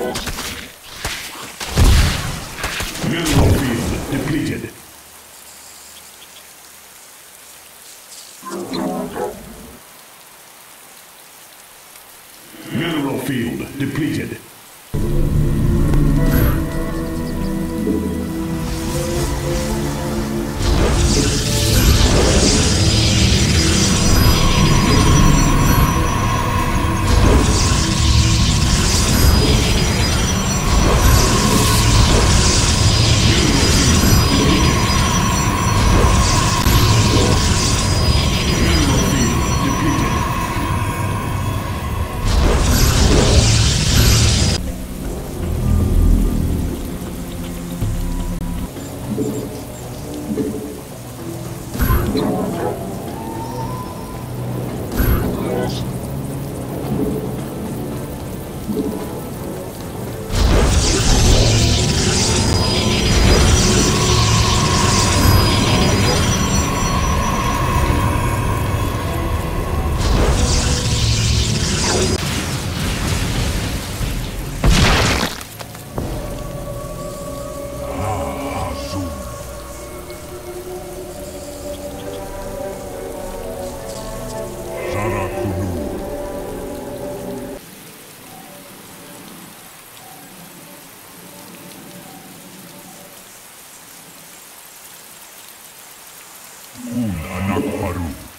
Mineral field depleted. Mineral field depleted. Un anak baru